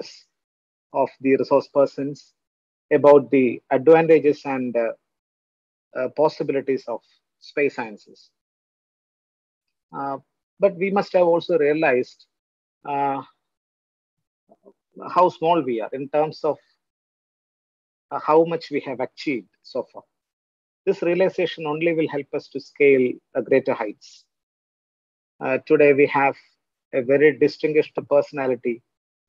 of the resource persons about the advantages and uh, uh, possibilities of space sciences. Uh, but we must have also realized uh, how small we are in terms of uh, how much we have achieved so far. This realization only will help us to scale greater heights. Uh, today, we have a very distinguished personality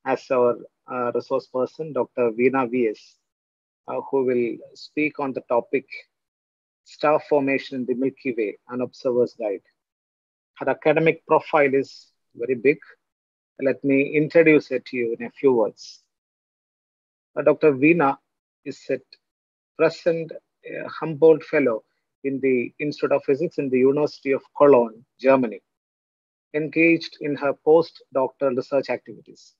as our uh, resource person, Dr. Veena VS, uh, who will speak on the topic Star Formation in the Milky Way, an Observer's Guide. Her academic profile is very big. Let me introduce it to you in a few words. Uh, Dr. Veena is at present a Humboldt Fellow in the Institute of Physics in the University of Cologne, Germany, engaged in her postdoctoral research activities.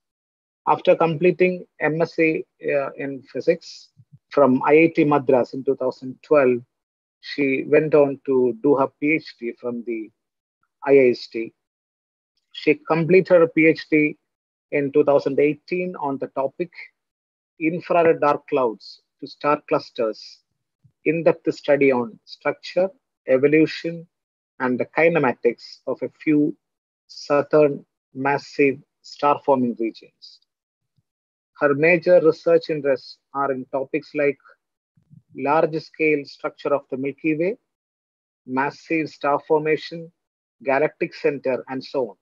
After completing MSc uh, in physics from IIT Madras in 2012, she went on to do her PhD from the IIST. She completed her PhD in 2018 on the topic infrared dark clouds to star clusters, in-depth study on structure, evolution, and the kinematics of a few southern massive star-forming regions. Her major research interests are in topics like large-scale structure of the Milky Way, massive star formation, galactic center, and so on.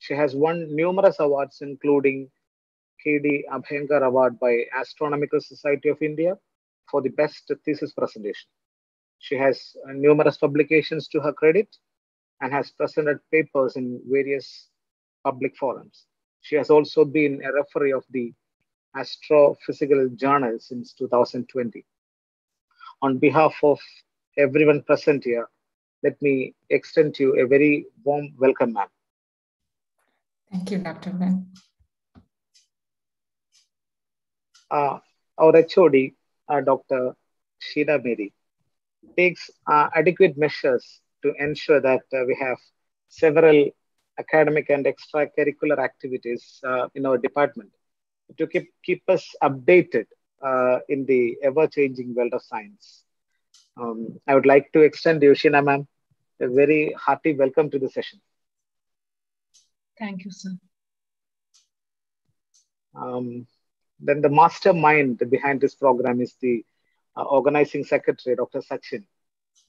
She has won numerous awards, including KD Abhyankar Award by Astronomical Society of India for the best thesis presentation. She has numerous publications to her credit and has presented papers in various public forums. She has also been a referee of the Astrophysical Journal since 2020. On behalf of everyone present here, let me extend to you a very warm welcome, ma'am. Thank you, Dr. Ben. Uh, our HOD, uh, Dr. Sheila Mary, takes uh, adequate measures to ensure that uh, we have several academic and extracurricular activities uh, in our department to keep, keep us updated uh, in the ever-changing world of science. Um, I would like to extend you, Sheena ma'am, a very hearty welcome to the session. Thank you, sir. Um, then the mastermind behind this program is the uh, organizing secretary, Dr. Sachin.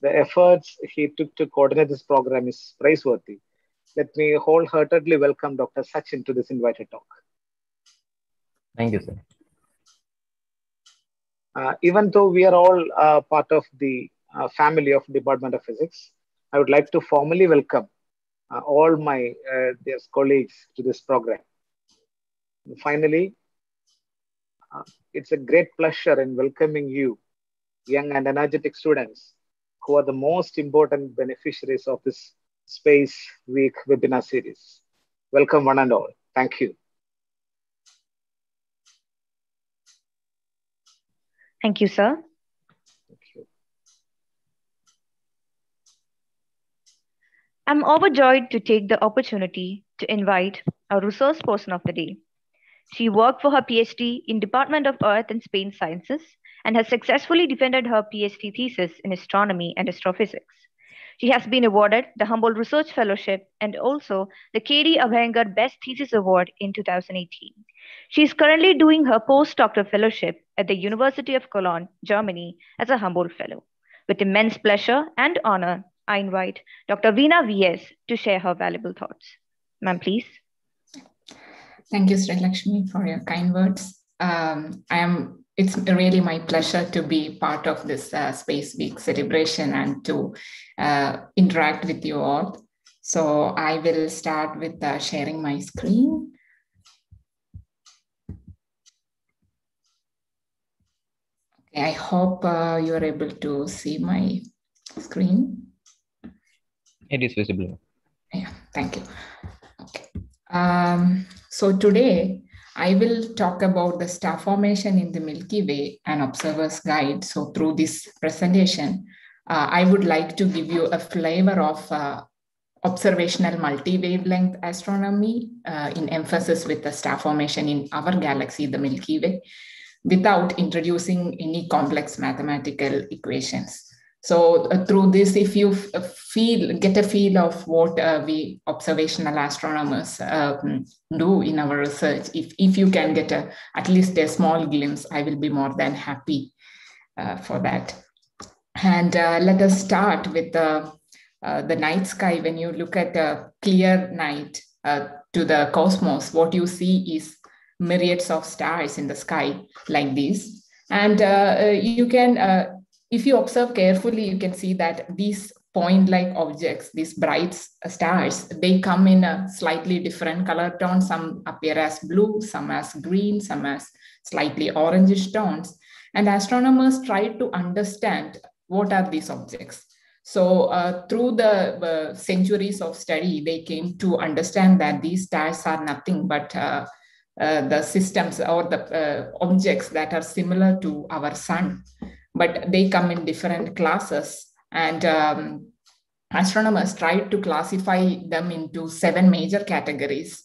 The efforts he took to coordinate this program is praiseworthy. Let me wholeheartedly welcome Dr. Sachin to this invited talk. Thank you, sir. Uh, even though we are all uh, part of the uh, family of Department of Physics, I would like to formally welcome uh, all my uh, dear colleagues to this program. And finally, uh, it's a great pleasure in welcoming you, young and energetic students, who are the most important beneficiaries of this Space Week webinar series. Welcome one and all. Thank you. Thank you, sir. Thank you. I'm overjoyed to take the opportunity to invite our resource person of the day. She worked for her PhD in Department of Earth and Space Sciences and has successfully defended her PhD thesis in astronomy and astrophysics. She has been awarded the Humboldt Research Fellowship and also the KD Abhyankar Best Thesis Award in 2018. She is currently doing her postdoctoral fellowship at the University of Cologne, Germany, as a Humboldt Fellow. With immense pleasure and honor, I invite Dr. Veena VS to share her valuable thoughts. Ma'am, please. Thank you, Sri Lakshmi, for your kind words. Um, I am. It's really my pleasure to be part of this uh, Space Week celebration and to uh, interact with you all. So I will start with uh, sharing my screen. Okay, I hope uh, you are able to see my screen. It is visible. Yeah, thank you. Okay. Um, so today I will talk about the star formation in the Milky Way and observer's guide. So through this presentation, uh, I would like to give you a flavor of uh, observational multi-wavelength astronomy uh, in emphasis with the star formation in our galaxy, the Milky Way, without introducing any complex mathematical equations. So uh, through this, if you uh, feel, get a feel of what uh, we observational astronomers um, do in our research, if, if you can get a, at least a small glimpse, I will be more than happy uh, for that. And uh, let us start with the, uh, the night sky. When you look at a clear night to the cosmos, what you see is myriads of stars in the sky like this. And you can if you observe carefully, you can see that these point-like objects, these bright stars, they come in a slightly different color tone. Some appear as blue, some as green, some as slightly orangish tones. And astronomers try to understand what are these objects. So uh, through the uh, centuries of study, they came to understand that these stars are nothing but uh, uh the systems or the uh, objects that are similar to our sun but they come in different classes. And um, astronomers tried to classify them into seven major categories,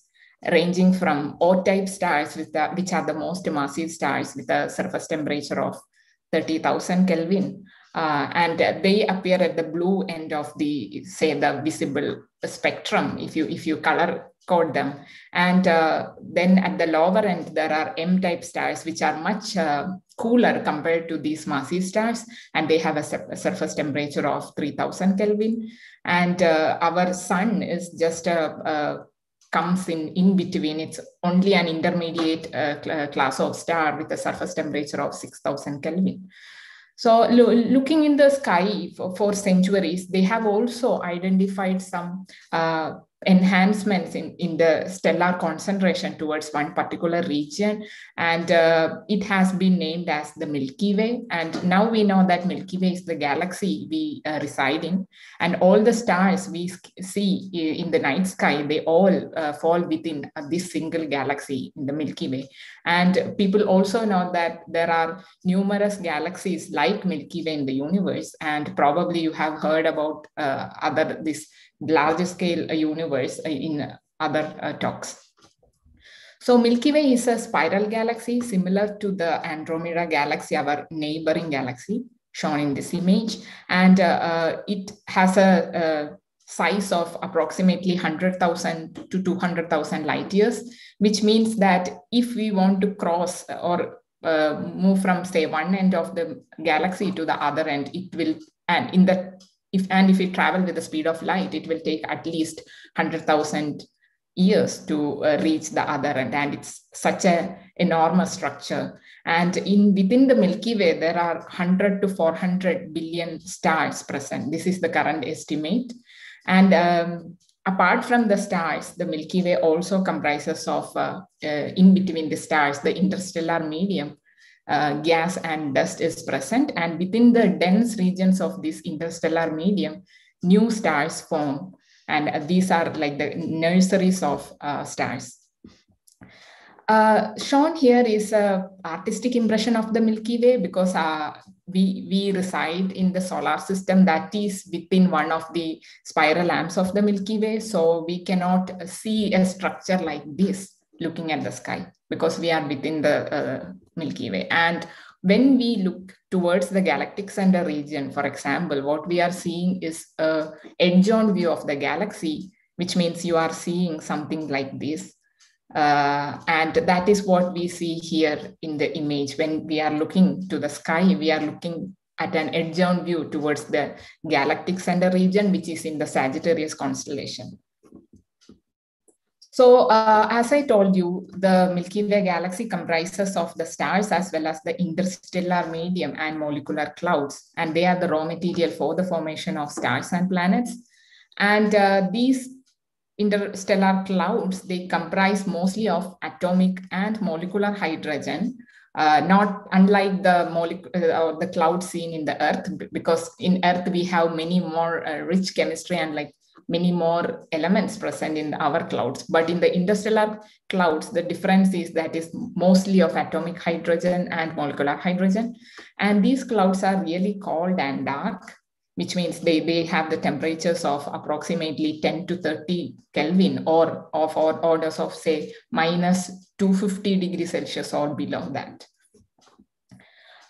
ranging from O-type stars, the, which are the most massive stars with a surface temperature of 30,000 Kelvin. Uh, and they appear at the blue end of the, say, the visible spectrum. If you if you color code them. And uh, then at the lower end, there are M-type stars, which are much uh, cooler compared to these massive stars, and they have a, a surface temperature of 3000 Kelvin. And uh, our sun is just a, a comes in in between. It's only an intermediate uh, cl class of star with a surface temperature of 6000 Kelvin. So lo looking in the sky for, for, centuries, they have also identified some uh, enhancements in, in the stellar concentration towards one particular region. And uh, it has been named as the milky way. And now we know that milky way is the galaxy we uh, reside in. And all the stars we see in the night sky they all uh, fall within uh, this single galaxy in the milky way. And people also know that there are numerous galaxies like milky way in the universe. And probably you have heard about uh, other this larger scale universe in other uh, talks. So Milky Way is a spiral galaxy similar to the Andromeda galaxy, our neighboring galaxy shown in this image. And uh, uh, it has a, a, size of approximately 100,000 to 200,000 light years, which means that if we want to cross or uh, move from say one end of the galaxy to the other end, it will, and in the if and if we travel with the speed of light, it will take at least 100,000 years to uh, reach the other end. And it's such an enormous structure. And in within the Milky Way, there are 100 to 400 billion stars present. This is the current estimate. And um, apart from the stars, the Milky Way also comprises of, uh, uh, in between the stars, the interstellar medium, uh, gas and dust is present. And within the dense regions of this interstellar medium, new stars form. And these are like the nurseries of uh, stars. Uh, shown here is a artistic impression of the Milky Way because uh, we, we reside in the solar system that is within one of the spiral lamps of the Milky Way. So we cannot see a structure like this looking at the sky because we are within the uh, Milky Way. And when we look towards the galactic center region, for example, what we are seeing is a edge-on view of the galaxy, which means you are seeing something like this. Uh, and that is what we see here in the image. When we are looking to the sky, we are looking at an edge-on view towards the galactic center region, which is in the Sagittarius constellation. So uh, as I told you, the Milky Way galaxy comprises of the stars as well as the interstellar medium and molecular clouds, and they are the raw material for the formation of stars and planets. And uh, these interstellar clouds, they comprise mostly of atomic and molecular hydrogen, uh, not unlike the molecule or the clouds seen in the earth because in earth we have many more uh, rich chemistry and like many more elements present in our clouds. But in the interstellar clouds, the difference is that is mostly of atomic hydrogen and molecular hydrogen. And these clouds are really cold and dark. which means they, they have the temperatures of approximately 10 to 30 Kelvin or of or orders of say minus 250 degrees Celsius or below that.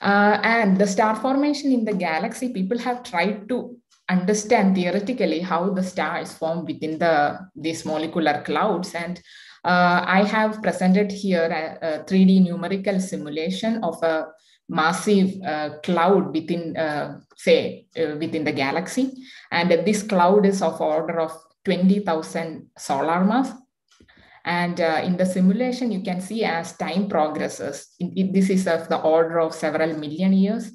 Uh, and the star formation in the galaxy, people have tried to understand theoretically how the star is formed within the these molecular clouds. And uh, I have presented here a, a, 3D numerical simulation of a massive uh, cloud within, uh, say, uh, within the galaxy. And this cloud is of order of 20,000 solar mass. And uh, in the simulation, you can see as time progresses, this is of the order of several million years,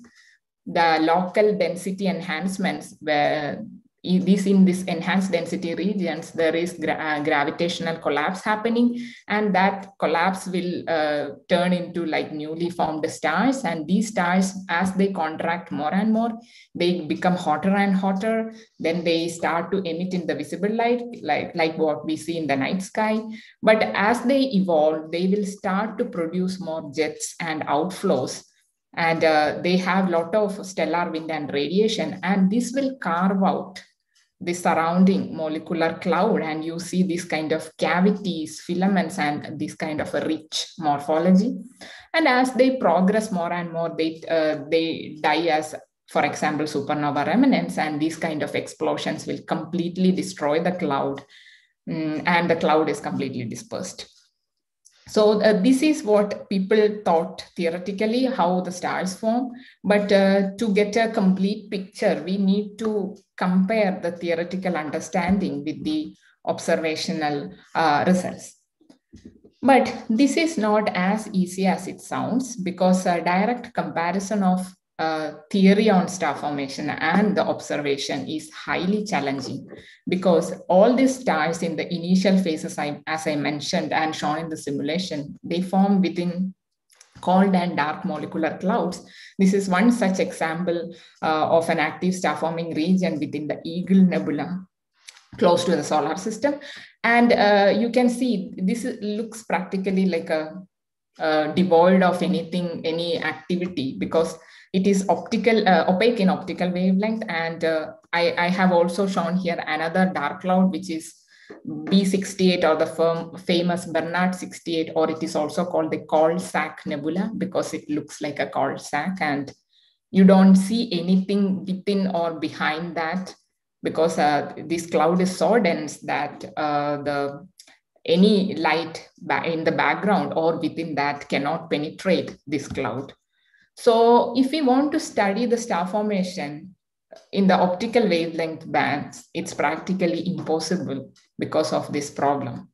the local density enhancements where this in this enhanced density regions, there is gra uh, gravitational collapse happening, and that collapse will uh, turn into like newly formed stars. And these stars, as they contract more and more, they become hotter and hotter. Then they start to emit in the visible light, like, like what we see in the night sky. But as they evolve, they will start to produce more jets and outflows and uh, they have a lot of stellar wind and radiation. And this will carve out the surrounding molecular cloud. And you see this kind of cavities filaments and this kind of a rich morphology. And as they progress more and more they uh, they die as for example supernova remnants. And these kind of explosions will completely destroy the cloud. Um, and the cloud is completely dispersed so uh, this is what people thought theoretically how the stars form. But uh, to get a complete picture, we need to compare the theoretical understanding with the observational uh, results. But this is not as easy as it sounds because a direct comparison of uh, theory on star formation and the observation is highly challenging because all these stars in the initial phases, I, as I mentioned and shown in the simulation, they form within cold and dark molecular clouds. This is one such example uh, of an active star forming region within the Eagle Nebula close to the solar system. And uh, you can see this looks practically like a uh, devoid of anything, any activity because it is optical, uh, opaque in optical wavelength. And uh, I, I have also shown here another dark cloud, which is B68 or the firm, famous Barnard 68, or it is also called the Coalsack nebula because it looks like a cold sack and you don't see anything within or behind that because uh, this cloud is so dense that uh, the any light in the background or within that cannot penetrate this cloud. So if we want to study the star formation in the optical wavelength bands, it's practically impossible because of this problem,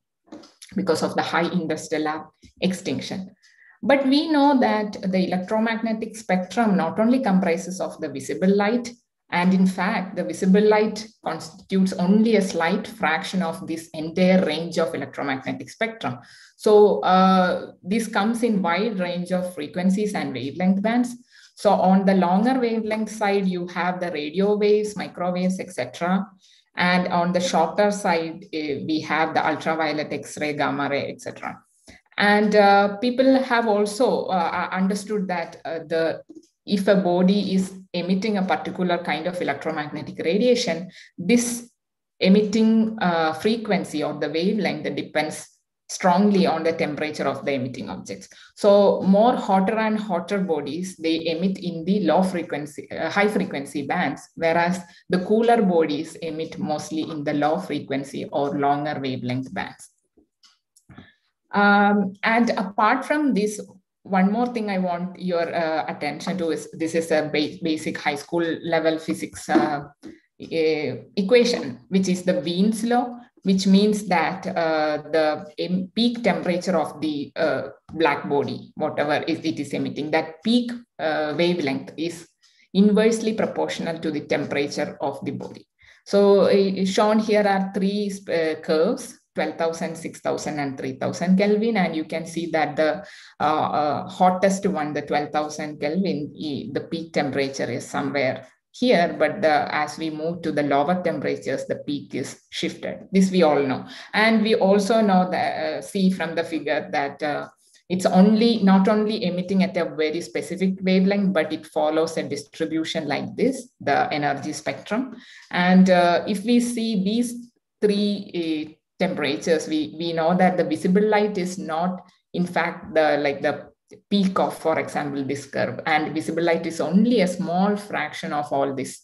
because of the high interstellar extinction. But we know that the electromagnetic spectrum not only comprises of the visible light, and in fact, the visible light constitutes only a slight fraction of this entire range of electromagnetic spectrum. So uh, this comes in wide range of frequencies and wavelength bands. So on the longer wavelength side, you have the radio waves, microwaves, etc. And on the shorter side, uh, we have the ultraviolet, X-ray, gamma ray, etc. And uh, people have also uh, understood that uh, the if a body is emitting a particular kind of electromagnetic radiation, this emitting uh, frequency or the wavelength depends strongly on the temperature of the emitting objects. So more hotter and hotter bodies, they emit in the low frequency, uh, high frequency bands, whereas the cooler bodies emit mostly in the low frequency or longer wavelength bands. Um, and apart from this, one more thing I want your uh, attention to is this is a ba basic high school level physics uh, equation, which is the Wien's law, which means that uh, the peak temperature of the uh, black body, whatever it is emitting, that peak uh, wavelength is inversely proportional to the temperature of the body. So shown here are three uh, curves 12,000, 6,000 and 3,000 Kelvin. And you can see that the uh, uh, hottest one, the 12,000 Kelvin, the peak temperature is somewhere here, but the, as we move to the lower temperatures, the peak is shifted. This we all know. And we also know that, uh, see from the figure that uh, it's only not only emitting at a very specific wavelength, but it follows a distribution like this, the energy spectrum. And uh, if we see these three uh, temperatures, we, we know that the visible light is not, in fact, the like the peak of, for example, this curve. And visible light is only a small fraction of all this,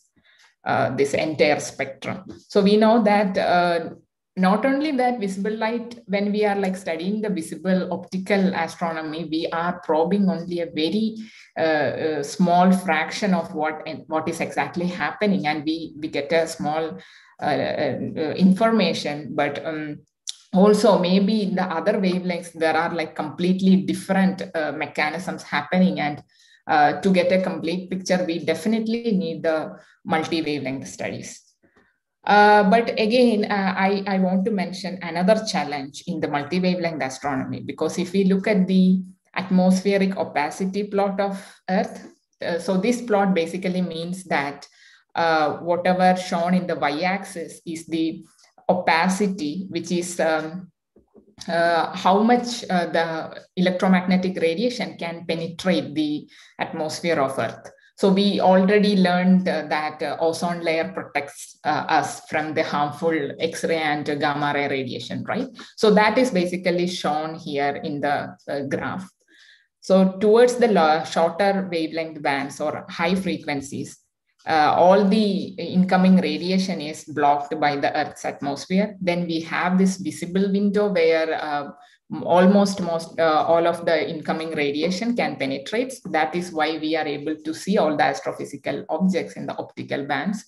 uh, this entire spectrum. So we know that uh, not only that visible light, when we are like studying the visible optical astronomy, we are probing only a very uh, uh, small fraction of what, what is exactly happening. And we, we get a small information, but um, also maybe in the other wavelengths there are like completely different uh, mechanisms happening and uh, to get a complete picture we definitely need the multi-wavelength studies. Uh, but again uh, I, I want to mention another challenge in the multi-wavelength astronomy because if we look at the atmospheric opacity plot of earth uh, so this plot basically means that whatever shown in the y-axis is the opacity, which is um, uh, how much uh, the electromagnetic radiation can penetrate the atmosphere of Earth. So we already learned uh, that uh, ozone layer protects uh, us from the harmful X-ray and gamma ray radiation, right? So that is basically shown here in the uh, graph. So towards the shorter wavelength bands or high frequencies, uh, all the incoming radiation is blocked by the Earth's atmosphere. Then we have this visible window where uh, almost most uh, all of the incoming radiation can penetrate. That is why we are able to see all the astrophysical objects in the optical bands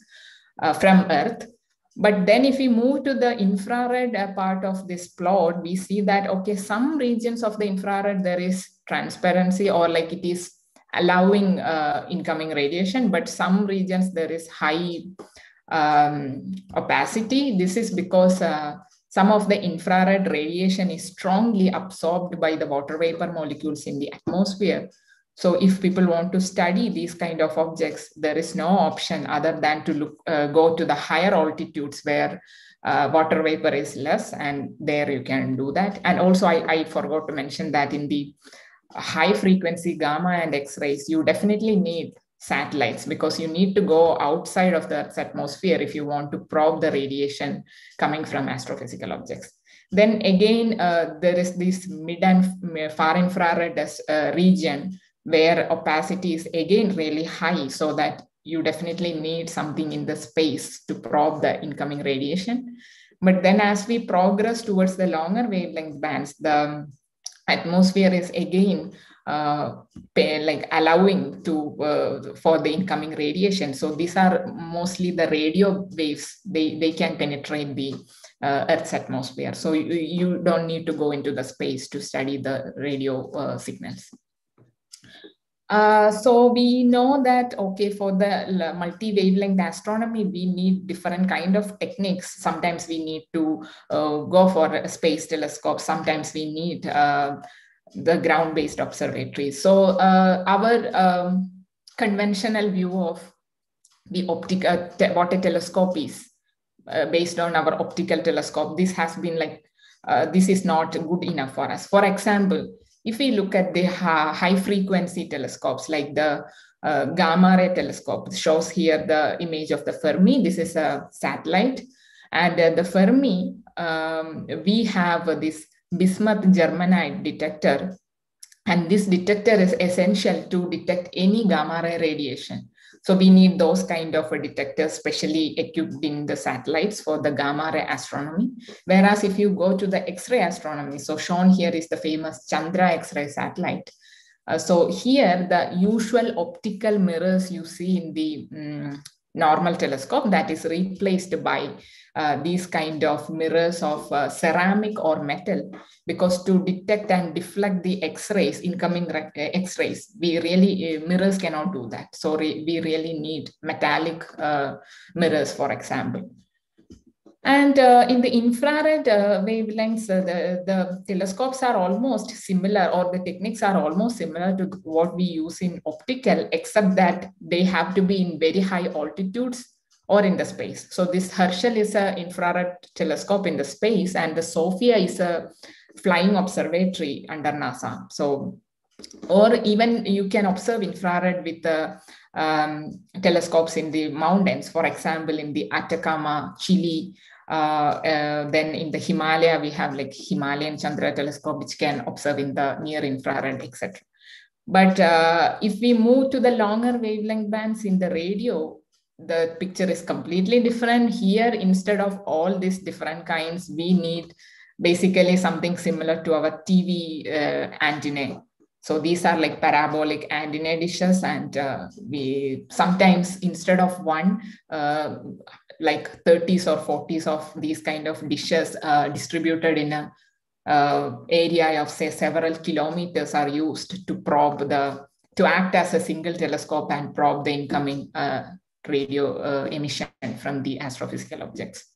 uh, from Earth. But then if we move to the infrared uh, part of this plot, we see that, okay, some regions of the infrared, there is transparency or like it is allowing uh, incoming radiation, but some regions there is high um, opacity. This is because uh, some of the infrared radiation is strongly absorbed by the water vapor molecules in the atmosphere. So if people want to study these kind of objects, there is no option other than to look, uh, go to the higher altitudes where uh, water vapor is less and there you can do that. And also I, I forgot to mention that in the high frequency gamma and X-rays, you definitely need satellites because you need to go outside of the Earth's atmosphere if you want to probe the radiation coming from astrophysical objects. Then again, uh, there is this mid and far infrared uh, region where opacity is again really high so that you definitely need something in the space to probe the incoming radiation. But then as we progress towards the longer wavelength bands, the atmosphere is again uh, like allowing to uh, for the incoming radiation. So these are mostly the radio waves. They they can penetrate the uh, Earth's atmosphere. So you, you don't need to go into the space to study the radio uh, signals. Uh, so we know that, okay, for the multi-wavelength astronomy, we need different kind of techniques. Sometimes we need to uh, go for a space telescope. Sometimes we need uh, the ground-based observatories. So uh, our um, conventional view of the optical, te what a telescope is uh, based on our optical telescope, this has been like, this is not good enough for us. For example, if we look at the high frequency telescopes like the uh, gamma ray telescope shows here the image of the Fermi. This is a satellite. And uh, the Fermi, um, we have this bismuth germanide detector. And this detector is essential to detect any gamma ray radiation. So we need those kind of detectors specially equipped in the satellites for the gamma ray astronomy. Whereas if you go to the X-ray astronomy, so shown here is the famous Chandra X-ray satellite. Uh, so here the usual optical mirrors you see in the um, normal telescope that is replaced by uh, these kind of mirrors of uh, ceramic or metal because to detect and deflect the x-rays incoming uh, x-rays we really uh, mirrors cannot do that. So re we really need metallic uh, mirrors for example and uh, in the infrared uh, wavelengths, uh, the, the telescopes are almost similar or the techniques are almost similar to what we use in optical, except that they have to be in very high altitudes or in the space. So this Herschel is an infrared telescope in the space and the SOFIA is a flying observatory under NASA. So, or even you can observe infrared with the um, telescopes in the mountains, for example, in the Atacama, Chile, uh, uh, then in the Himalaya, we have like Himalayan Chandra telescope, which can observe in the near infrared, etc. But uh, if we move to the longer wavelength bands in the radio, the picture is completely different. Here, instead of all these different kinds, we need basically something similar to our TV uh, antenna. So these are like parabolic antenna dishes, and uh, we sometimes instead of one, uh, like 30s or 40s of these kind of dishes uh, distributed in a uh, area of say several kilometers are used to probe the to act as a single telescope and probe the incoming uh, radio uh, emission from the astrophysical objects.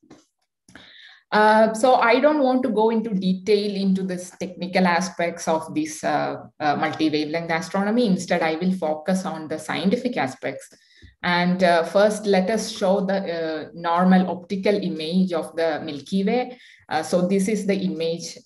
Uh, so I don't want to go into detail into this technical aspects of this uh, uh, multi-wavelength astronomy. Instead, I will focus on the scientific aspects. And uh, first, let us show the uh, normal optical image of the Milky Way. so this is the image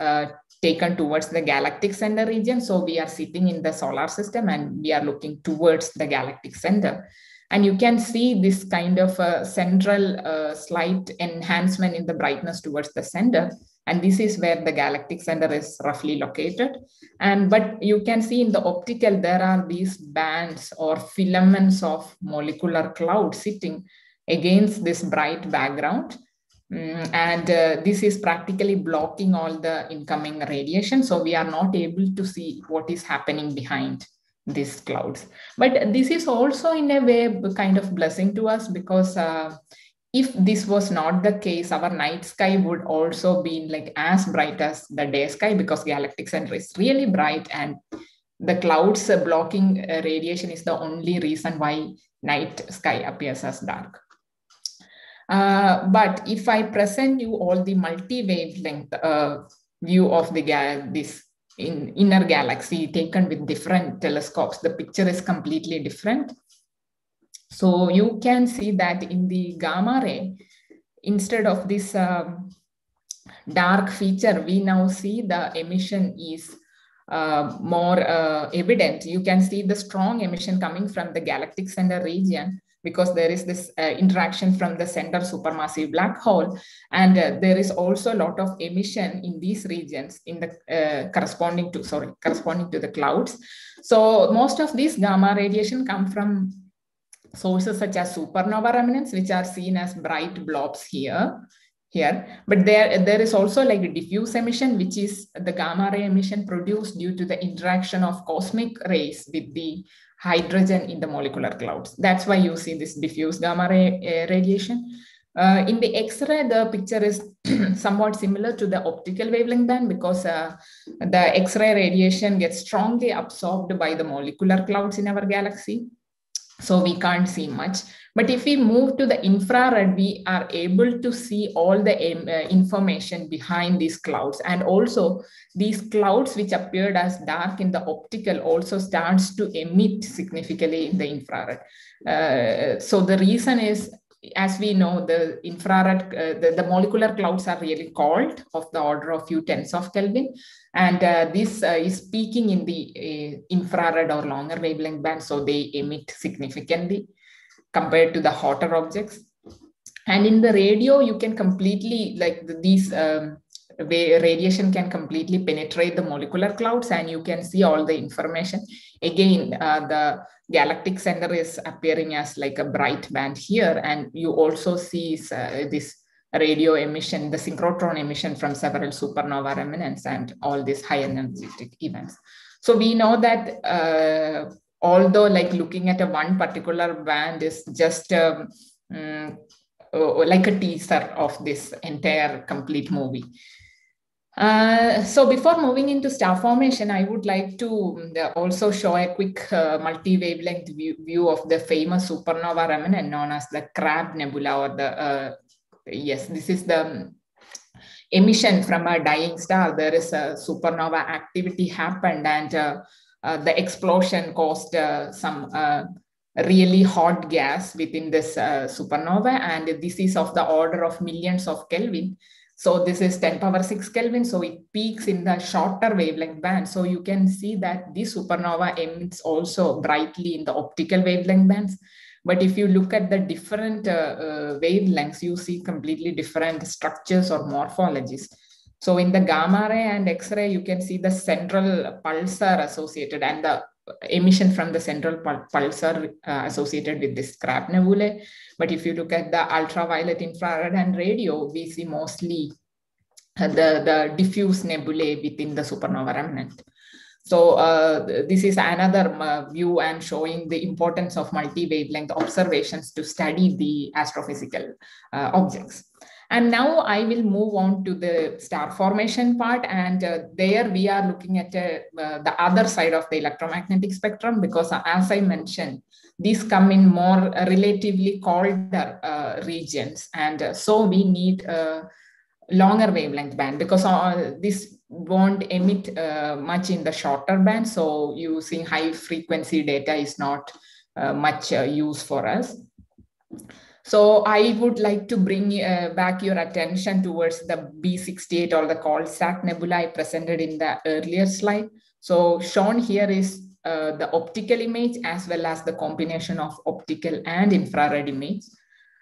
taken towards the galactic center region. So we are sitting in the solar system and we are looking towards the galactic center. And you can see this kind of a central uh, slight enhancement in the brightness towards the center. And this is where the galactic center is roughly located. And but you can see in the optical, there are these bands or filaments of molecular cloud sitting against this bright background. Mm, and uh, this is practically blocking all the incoming radiation. So we are not able to see what is happening behind these clouds. But this is also in a way kind of blessing to us because uh, if this was not the case, our night sky would also be like as bright as the day sky because galactic center is really bright and the clouds blocking uh, radiation is the only reason why night sky appears as dark. Uh, but if I present you all the multi-wavelength uh, view of the this in inner galaxy taken with different telescopes, the picture is completely different. So you can see that in the gamma ray, instead of this um, dark feature, we now see the emission is uh, more uh, evident. You can see the strong emission coming from the galactic center region because there is this uh, interaction from the center supermassive black hole. And uh, there is also a lot of emission in these regions in the uh, corresponding to, sorry, corresponding to the clouds. So most of these gamma radiation come from sources such as supernova remnants, which are seen as bright blobs here here but there there is also like a diffuse emission which is the gamma ray emission produced due to the interaction of cosmic rays with the hydrogen in the molecular clouds. That's why you see this diffuse gamma ray uh, radiation. Uh, in the X-ray, the picture is somewhat similar to the optical wavelength band because uh, the X-ray radiation gets strongly absorbed by the molecular clouds in our galaxy. So we can't see much. But if we move to the infrared, we are able to see all the um, uh, information behind these clouds. And also these clouds, which appeared as dark in the optical, also starts to emit significantly in the infrared. Uh, so the reason is as we know, the infrared, uh, the, the, molecular clouds are really cold of the order of few tens of Kelvin. And uh, this uh, is peaking in the uh, infrared or longer wavelength band, so they emit significantly compared to the hotter objects. And in the radio, you can completely, like these um, radiation can completely penetrate the molecular clouds and you can see all the information. Again, uh, the galactic center is appearing as like a bright band here. And you also see uh, this radio emission, the synchrotron emission from several supernova remnants and all these high energetic events. So we know that uh, although like looking at a one particular band is just um, um, like a teaser of this entire complete movie. Uh, so before moving into star formation, I would like to uh, also show a quick uh, multi-wavelength view, view, of the famous supernova remnant known as the Crab Nebula or the, uh, yes, this is the emission from a dying star. There is a supernova activity happened and uh, uh, the explosion caused uh, some really hot gas within this supernova, and this is of the order of millions of Kelvin. So this is 10 power 6 Kelvin. So it peaks in the shorter wavelength band. So you can see that this supernova emits also brightly in the optical wavelength bands. But if you look at the different uh, uh, wavelengths, you see completely different structures or morphologies. So in the gamma ray and X-ray, you can see the central pulsar associated and the emission from the central pulsar uh, associated with this crab nebulae. But if you look at the ultraviolet, infrared, and radio, we see mostly uh, the, the diffuse nebulae within the supernova remnant. So uh, this is another uh, view and showing the importance of multi-wavelength observations to study the astrophysical uh, objects. And now I will move on to the star formation part. And uh, there we are looking at uh, the other side of the electromagnetic spectrum, because uh, as I mentioned, these come in more relatively colder uh, regions. And uh, so we need a longer wavelength band because uh, this won't emit much in the shorter band. So using high frequency data is not much use for us. So I would like to bring uh, back your attention towards the B68 or the Coalsack Nebula I presented in the earlier slide. So shown here is uh, the optical image as well as the combination of optical and infrared image.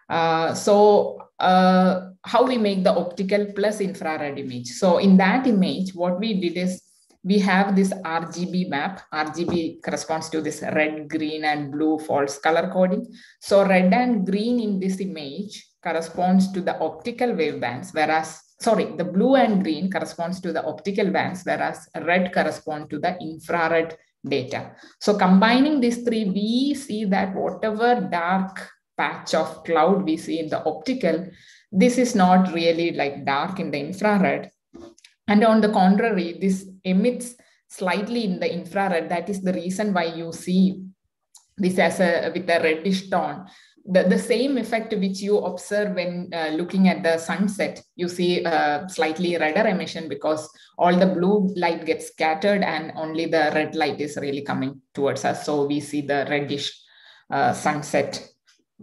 Uh, so uh, how we make the optical plus infrared image. So in that image, what we did is we have this RGB map. RGB corresponds to this red, green, and blue false color coding. So red and green in this image corresponds to the optical wavebands, whereas, sorry, the blue and green corresponds to the optical bands, whereas red correspond to the infrared data. So combining these three, we see that whatever dark patch of cloud we see in the optical, this is not really like dark in the infrared, and on the contrary, this emits slightly in the infrared. That is the reason why you see this as a with a reddish tone. The, the same effect which you observe when uh, looking at the sunset, you see a slightly redder emission because all the blue light gets scattered and only the red light is really coming towards us. So we see the reddish uh, sunset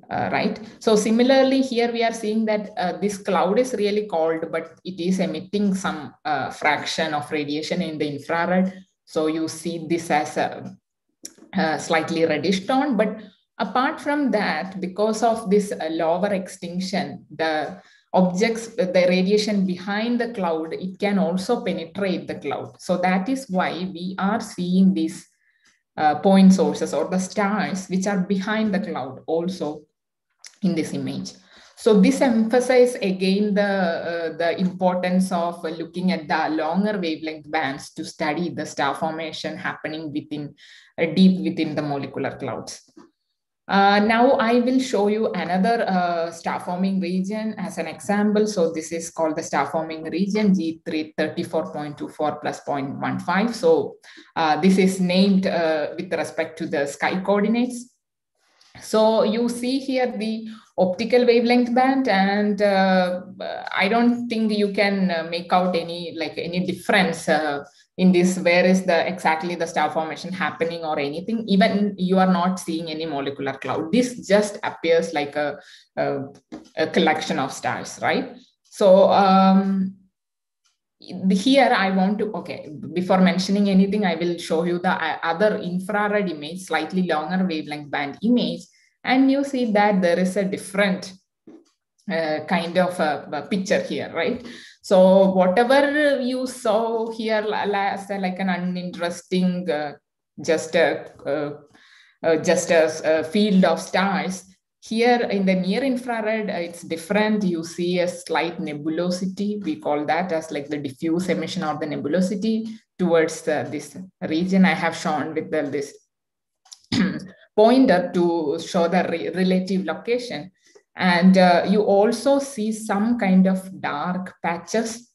uh, right? So similarly, here we are seeing that uh, this cloud is really cold, but it is emitting some uh, fraction of radiation in the infrared. So you see this as a, a slightly reddish tone. But apart from that, because of this uh, lower extinction, the objects, the radiation behind the cloud, it can also penetrate the cloud. So that is why we are seeing these uh, point sources or the stars which are behind the cloud also in this image. So this emphasizes again the, uh, the importance of uh, looking at the longer wavelength bands to study the star formation happening within uh, deep within the molecular clouds. Uh, now I will show you another uh, star forming region as an example. So this is called the star forming region G334.24 plus 0.15. So uh, this is named with respect to the sky coordinates. So you see here the optical wavelength band and uh, I don't think you can uh, make out any like any difference uh, in this. Where is the exactly the star formation happening or anything? Even you are not seeing any molecular cloud. This just appears like a, a, a collection of stars right? So um, here I want to, okay, before mentioning anything, I will show you the uh, other infrared image, slightly longer wavelength band image. And you see that there is a different uh, kind of a, a, picture here, right? So whatever you saw here as like an uninteresting, uh, just a, uh, uh, just a, a field of stars, here in the near infrared, it's different. You see a slight nebulosity. We call that as like the diffuse emission or the nebulosity towards this region I have shown with the, this pointer to show the re relative location. And uh, you also see some kind of dark patches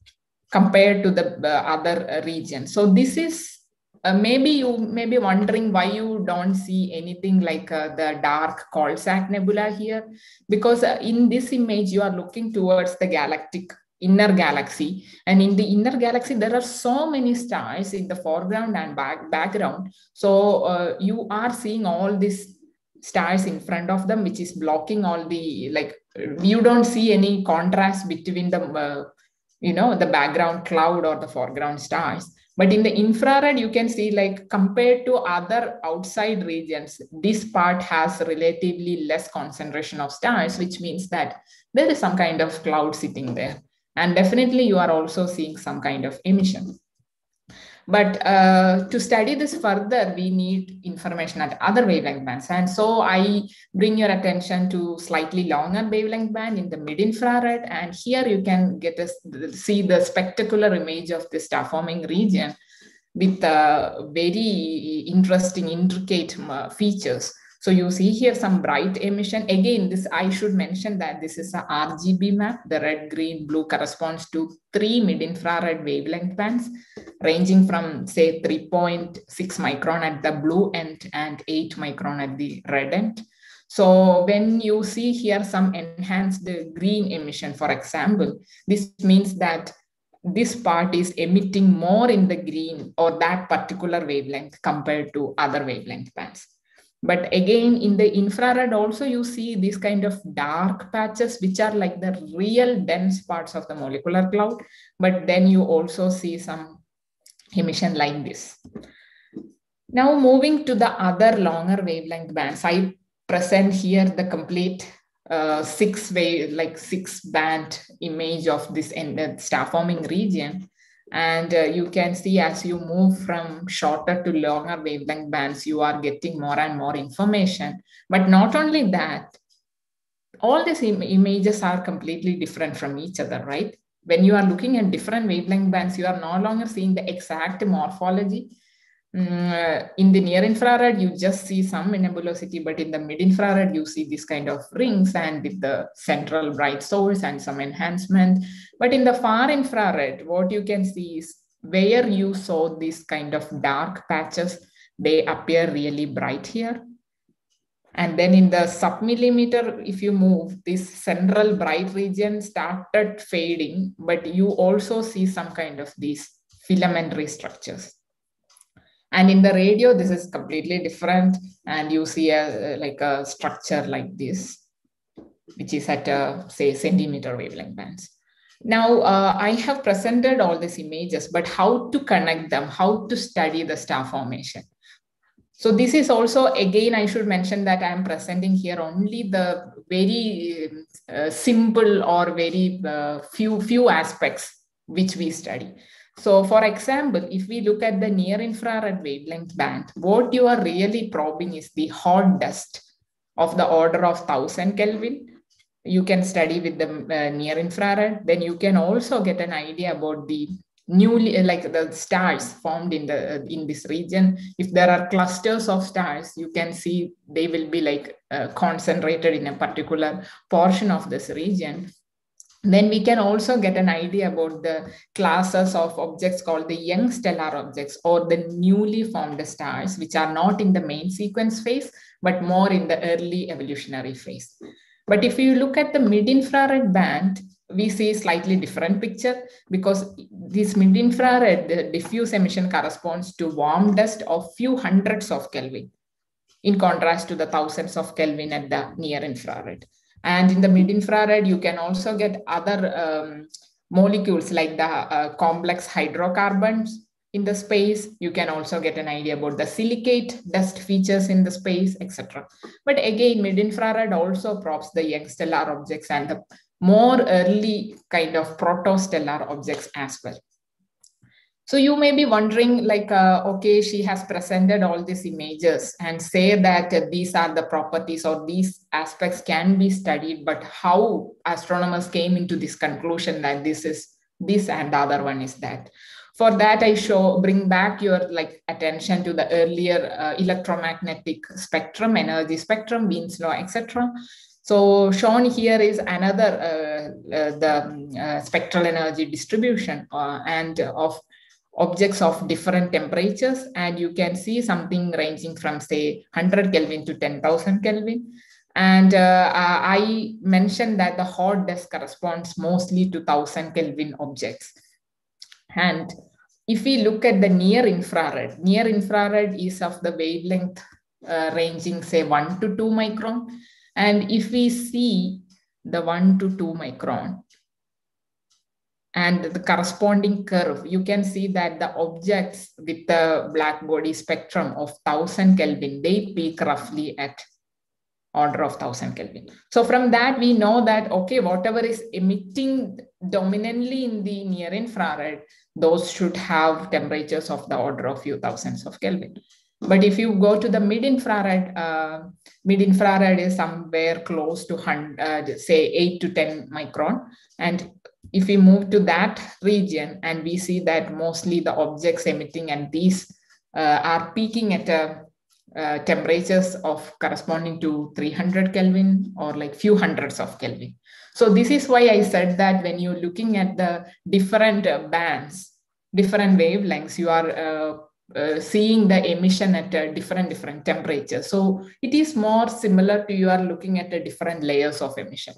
compared to the uh, other region. So this is uh, maybe you may be wondering why you don't see anything like uh, the dark Coalsack Nebula here, because uh, in this image, you are looking towards the galactic inner galaxy. And in the inner galaxy, there are so many stars in the foreground and back, background. So uh, you are seeing all these stars in front of them, which is blocking all the, like, you don't see any contrast between the uh, you know, the background cloud or the foreground stars. But in the infrared, you can see like compared to other outside regions, this part has relatively less concentration of stars, which means that there is some kind of cloud sitting there. And definitely you are also seeing some kind of emission. But uh, to study this further, we need information at other wavelength bands. And so I bring your attention to slightly longer wavelength band in the mid-infrared. And here you can get a, see the spectacular image of the star forming region with uh, very interesting, intricate uh, features. So you see here some bright emission. Again, this I should mention that this is a RGB map. The red, green, blue corresponds to three mid-infrared wavelength bands ranging from say 3.6 micron at the blue end and 8 micron at the red end. So when you see here some enhanced green emission, for example, this means that this part is emitting more in the green or that particular wavelength compared to other wavelength bands. But again, in the infrared also, you see these kind of dark patches, which are like the real dense parts of the molecular cloud. But then you also see some emission like this. Now moving to the other longer wavelength bands, I present here the complete uh, six way, like six band image of this star forming region. And uh, you can see as you move from shorter to longer wavelength bands, you are getting more and more information. But not only that, all these Im images are completely different from each other, right? When you are looking at different wavelength bands, you are no longer seeing the exact morphology, Mm, in the near infrared, you just see some nebulosity, but in the mid infrared, you see this kind of rings and with the central bright source and some enhancement. But in the far infrared, what you can see is where you saw this kind of dark patches, they appear really bright here. And then in the submillimeter, if you move, this central bright region started fading, but you also see some kind of these filamentary structures. And in the radio, this is completely different. And you see a, like a structure like this, which is at a, say, centimeter wavelength bands. Now, uh, I have presented all these images, but how to connect them, how to study the star formation. So this is also, again, I should mention that I'm presenting here only the very uh, simple or very uh, few, few aspects which we study. So for example, if we look at the near infrared wavelength band, what you are really probing is the hot dust of the order of 1000 Kelvin. You can study with the uh, near infrared. Then you can also get an idea about the newly uh, like the stars formed in the uh, in this region if there are clusters of stars you can see they will be like uh, concentrated in a particular portion of this region then we can also get an idea about the classes of objects called the young stellar objects or the newly formed stars, which are not in the main sequence phase, but more in the early evolutionary phase. But if you look at the mid-infrared band, we see a slightly different picture because this mid-infrared diffuse emission corresponds to warm dust of few hundreds of Kelvin in contrast to the thousands of Kelvin at the near infrared. And in the mid infrared, you can also get other um, molecules like the uh, complex hydrocarbons in the space. You can also get an idea about the silicate dust features in the space, etc. But again, mid infrared also probes the young stellar objects and the more early kind of protostellar objects as well. So you may be wondering like, uh, okay, she has presented all these images and say that uh, these are the properties or these aspects can be studied, but how astronomers came into this conclusion that this is this and the other one is that. For that, I show bring back your like attention to the earlier uh, electromagnetic spectrum, energy spectrum, Wien's law, etc. So shown here is another uh, uh, the uh, spectral energy distribution uh, and of objects of different temperatures and you can see something ranging from say 100 Kelvin to 10,000 Kelvin. And uh, I mentioned that the hot dust corresponds mostly to 1000 Kelvin objects. And if we look at the near infrared, near infrared is of the wavelength uh, ranging say 1 to 2 micron. And if we see the 1 to 2 micron, and the corresponding curve, you can see that the objects with the black body spectrum of 1000 Kelvin, they peak roughly at order of 1000 Kelvin. So from that, we know that, okay, whatever is emitting dominantly in the near infrared, those should have temperatures of the order of few thousands of Kelvin. But if you go to the mid-infrared, uh, mid-infrared is somewhere close to, uh, say, 8 to 10 micron. And if we move to that region and we see that mostly the objects emitting and these uh, are peaking at a uh, temperatures of corresponding to 300 Kelvin or like few hundreds of Kelvin. So this is why I said that when you're looking at the different uh, bands, different wavelengths, you are uh, uh, seeing the emission at a different different temperatures. So it is more similar to you are looking at a different layers of emission.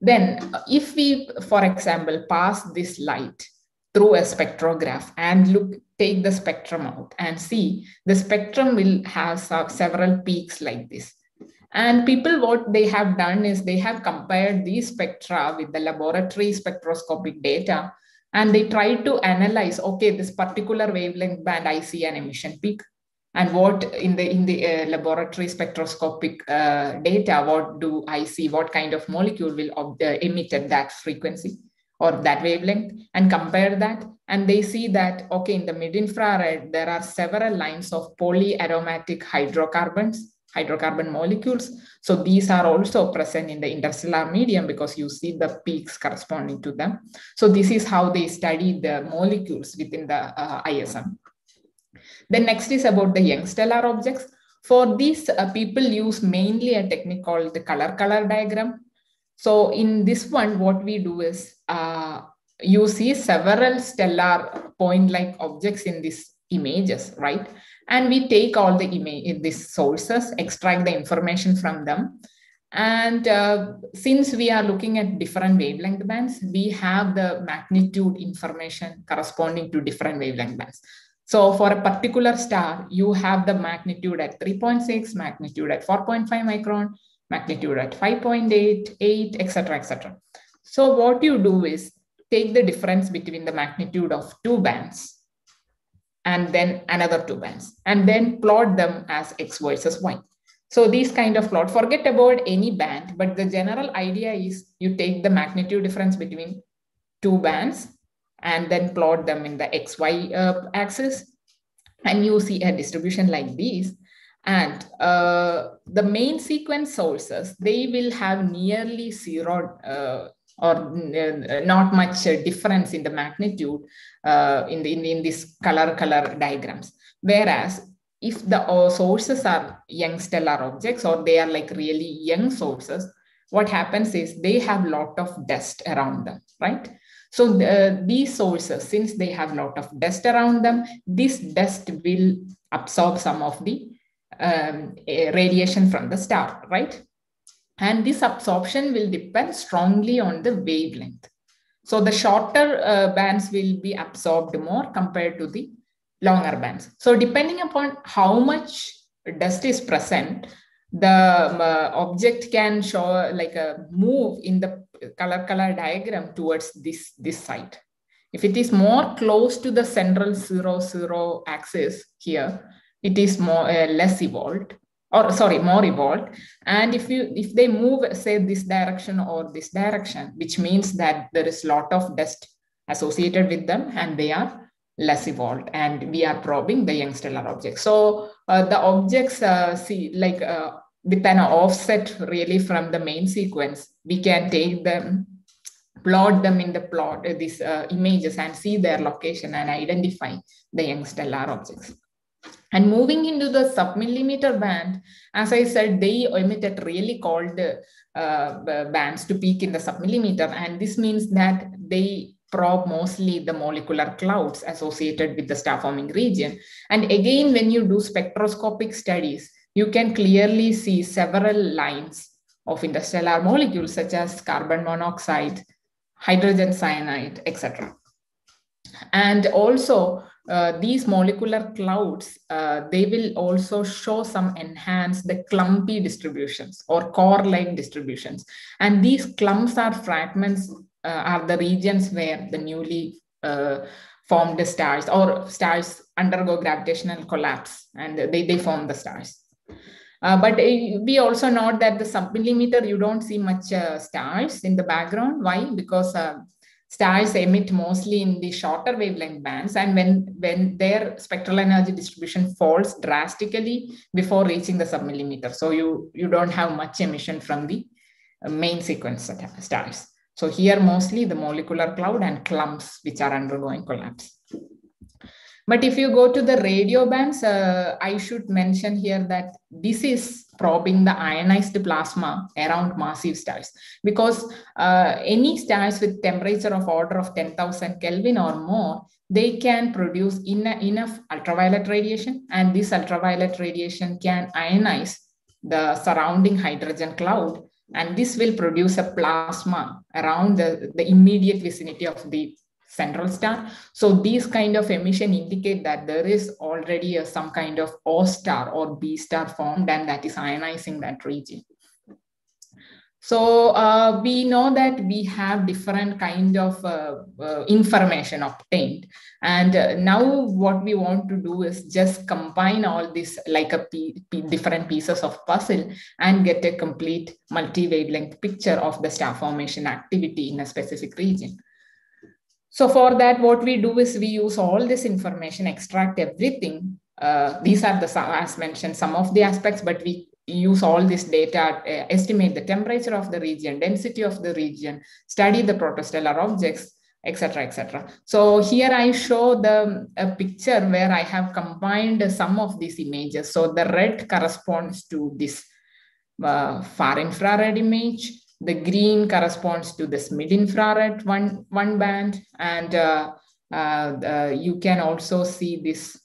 Then uh, if we, for example, pass this light through a spectrograph and look, take the spectrum out and see the spectrum will have several peaks like this. And people, what they have done is they have compared these spectra with the laboratory spectroscopic data and they try to analyze, okay, this particular wavelength band, I see an emission peak and what in the in the uh, laboratory spectroscopic uh, data what do i see? What kind of molecule will uh, emit at that frequency or that wavelength? And compare that and they see that okay in the mid infrared there are several lines of polyaromatic hydrocarbons hydrocarbon molecules. So these are also present in the interstellar medium because you see the peaks corresponding to them. So this is how they study the molecules within the uh, ism then next is about the young stellar objects. For these, uh, people use mainly a technique called the color color diagram. So in this one, what we do is uh, you see several stellar point-like objects in these images, right? And we take all the image, in these sources, extract the information from them. And uh, since we are looking at different wavelength bands, we have the magnitude information corresponding to different wavelength bands. So for a particular star, you have the magnitude at 3.6, magnitude at 4.5 micron, magnitude at 5.8, 8, etc., etc. So what you do is take the difference between the magnitude of two bands and then another two bands, and then plot them as x versus y. So these kind of plot, forget about any band, but the general idea is you take the magnitude difference between two bands and then plot them in the xy uh, axis. And you see a distribution like this and uh, the main sequence sources they will have nearly zero uh, or uh, not much difference in the magnitude uh, in, the, in, in this color color diagrams. Whereas if the uh, sources are young stellar objects or they are like really young sources what happens is they have lot of dust around them right so the, these sources, since they have a lot of dust around them, this dust will absorb some of the um, radiation from the star, right? And this absorption will depend strongly on the wavelength. So the shorter uh, bands will be absorbed more compared to the longer bands. So depending upon how much dust is present, the uh, object can show like a move in the color color diagram towards this this side if it is more close to the central zero zero axis here it is more uh, less evolved or sorry more evolved. And if you if they move say this direction or this direction which means that there is lot of dust associated with them and they are less evolved and we are probing the young stellar objects. So uh, the objects uh, see like uh, with an offset really from the main sequence. We can take them plot them in the plot uh, these uh, images and see their location and identify the young stellar objects. And moving into the submillimeter band as i said they emitted really cold uh, bands to peak in the submillimeter. And this means that they probe mostly the molecular clouds associated with the star forming region. And again, when you do spectroscopic studies, you can clearly see several lines of interstellar molecules such as carbon monoxide, hydrogen cyanide, etc. And also uh, these molecular clouds, uh, they will also show some enhanced the clumpy distributions or core-like distributions. And these clumps are fragments uh, are the regions where the newly uh, formed stars or stars undergo gravitational collapse and they, they form the stars. Uh, but we also note that the submillimeter, you don't see much uh, stars in the background. Why? Because uh, stars emit mostly in the shorter wavelength bands. And when, when their spectral energy distribution falls drastically before reaching the submillimeter. So you, you don't have much emission from the uh, main sequence stars. So here mostly the molecular cloud and clumps which are undergoing collapse. But if you go to the radio bands, uh, I should mention here that this is probing the ionized plasma around massive stars. Because uh, any stars with temperature of order of 10,000 Kelvin or more, they can produce in enough ultraviolet radiation and this ultraviolet radiation can ionize the surrounding hydrogen cloud and this will produce a plasma around the, the immediate vicinity of the central star. So these kind of emission indicate that there is already a, some kind of O star or B star formed and that is ionizing that region. So uh, we know that we have different kind of uh, uh, information obtained. And uh, now what we want to do is just combine all this like a different pieces of puzzle and get a complete multi-wavelength picture of the star formation activity in a specific region. So for that, what we do is we use all this information, extract everything. Uh, these are the, as mentioned, some of the aspects, but we use all this data, uh, estimate the temperature of the region, density of the region, study the protostellar objects, etc., etc. So here I show the a picture where I have combined some of these images. So the red corresponds to this uh, far infrared image. The green corresponds to this mid-infrared one, one band. And uh, uh, you can also see this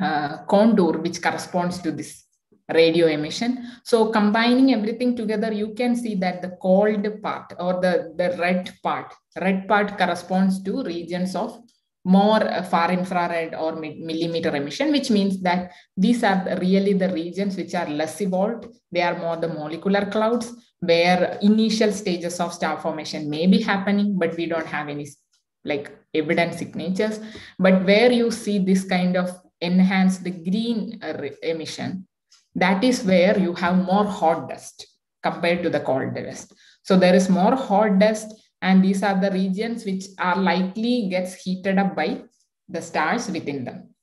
uh, contour, which corresponds to this radio emission. So combining everything together, you can see that the cold part or the, the red part, red part corresponds to regions of more far infrared or millimeter emission, which means that these are really the regions which are less evolved. They are more the molecular clouds where initial stages of star formation may be happening, but we don't have any like evident signatures. But where you see this kind of enhanced the green uh, emission, that is where you have more hot dust compared to the cold dust. So there is more hot dust and these are the regions which are likely gets heated up by the stars within them.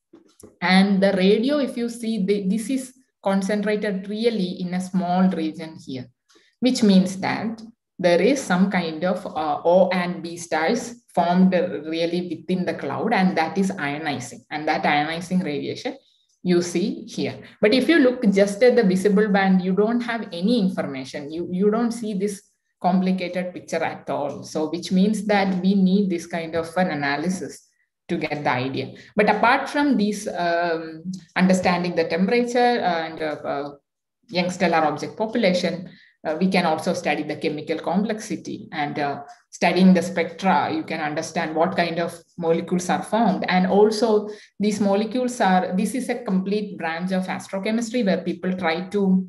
And the radio, if you see, the, this is concentrated really in a small region here, which means that there is some kind of uh, O and B stars formed really within the cloud and that is ionizing and that ionizing radiation you see here. But if you look just at the visible band, you don't have any information. You, you don't see this complicated picture at all. So which means that we need this kind of an analysis to get the idea. But apart from this, um, understanding the temperature and uh, uh, young stellar object population, uh, we can also study the chemical complexity and uh, studying the spectra, you can understand what kind of molecules are formed. And also these molecules are, this is a complete branch of astrochemistry where people try to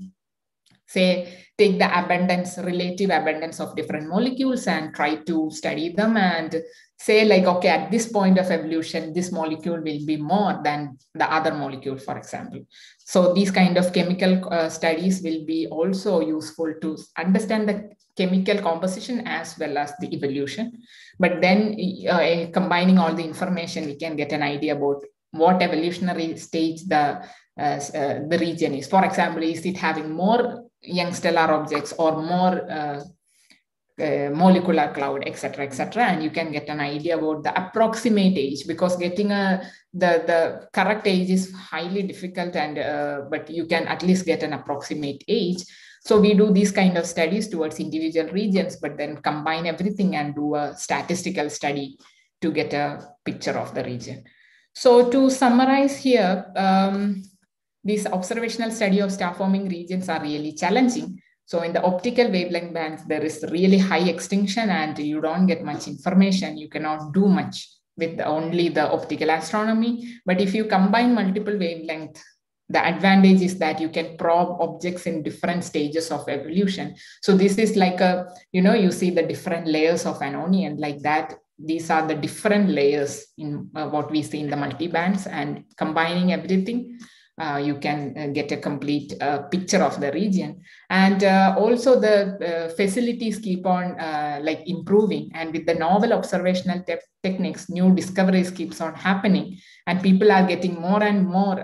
say, take the abundance, relative abundance of different molecules and try to study them and say like, okay, at this point of evolution, this molecule will be more than the other molecule, for example. So these kind of chemical uh, studies will be also useful to understand the chemical composition as well as the evolution. But then uh, combining all the information, we can get an idea about what evolutionary stage the uh, uh, the region is. For example, is it having more young stellar objects or more uh, molecular cloud, etc., etc., and you can get an idea about the approximate age because getting a the the correct age is highly difficult, and uh, but you can at least get an approximate age. So we do these kind of studies towards individual regions, but then combine everything and do a statistical study to get a picture of the region. So to summarize here, um, these observational study of star forming regions are really challenging. So in the optical wavelength bands, there is really high extinction and you don't get much information. You cannot do much with only the optical astronomy. But if you combine multiple wavelength the advantage is that you can probe objects in different stages of evolution so this is like a you know you see the different layers of an onion like that these are the different layers in uh, what we see in the multi bands and combining everything uh, you can uh, get a complete uh, picture of the region. And uh, also the uh, facilities keep on like improving. And with the novel observational te techniques new discoveries keeps on happening. And people are getting more and more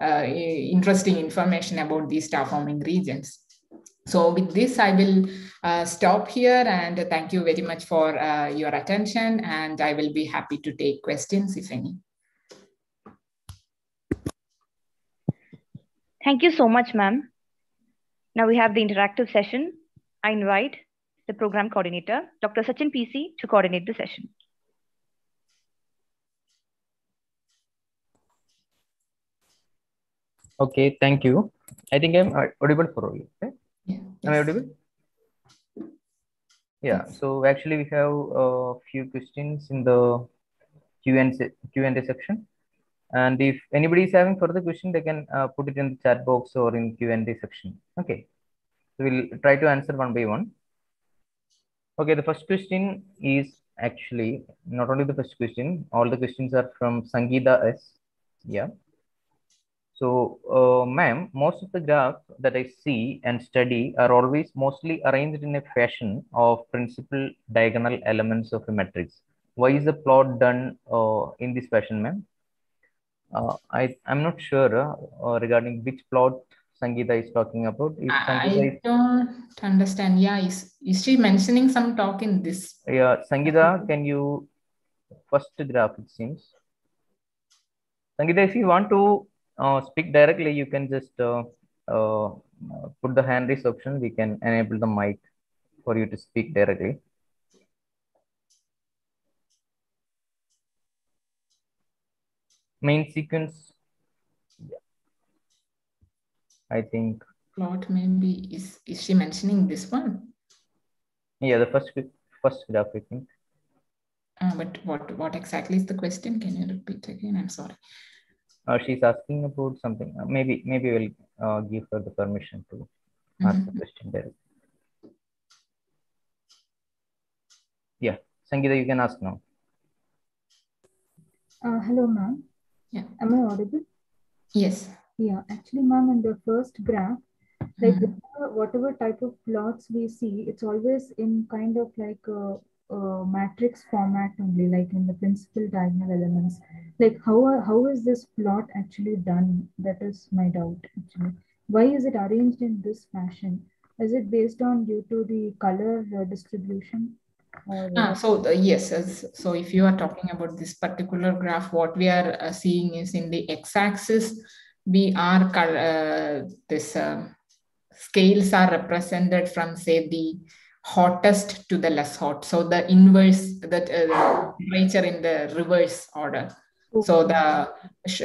interesting information about these star forming regions. So with this, I will uh, stop here. And thank you very much for uh, your attention. And I will be happy to take questions if any. Thank you so much, ma'am. Now we have the interactive session. I invite the program coordinator, Dr. Sachin PC, to coordinate the session. Okay, thank you. I think I'm uh, audible for you. Okay? Yeah. Am I audible? Yeah. So actually, we have a few questions in the Q and Q and A section. And if anybody is having further question, they can uh, put it in the chat box or in Q and A section. Okay. So we'll try to answer one by one. Okay. The first question is actually not only the first question. All the questions are from Sangeeta S. Yeah. So, uh, ma'am, most of the graphs that I see and study are always mostly arranged in a fashion of principal diagonal elements of a matrix. Why is the plot done uh, in this fashion, ma'am? Uh, I, I'm not sure uh, regarding which plot Sangeeta is talking about. If I is... don't understand. Yeah, is, is she mentioning some talk in this? Yeah, Sangeeta, can you first graph, it seems. Sangeeta, if you want to uh, speak directly, you can just uh, uh, put the hand raise option. We can enable the mic for you to speak directly. Main sequence. Yeah. I think. Plot maybe is is she mentioning this one? Yeah, the first first graph I think. Uh, but what what exactly is the question? Can you repeat again? I'm sorry uh, she's asking about something. Uh, maybe maybe we'll uh, give her the permission to mm-hmm. ask the question directly. Yeah, Sangeeta, you can ask now. Uh, hello, ma'am. Yeah. Am I audible? Yes. Yeah, actually, ma'am, in the first graph, like mm-hmm. whatever type of plots we see, it's always in kind of like a uh, matrix format only, like in the principal diagonal elements. Like how how is this plot actually done? That is my doubt actually. Why is it arranged in this fashion? Is it based on due to the color uh, Ah, so the, yes, so if you are talking about this particular graph, what we are uh, seeing is in the x-axis, we are uh, this uh, scales are represented from say the hottest to the less hot. So the inverse, that uh, nature in the reverse order. So the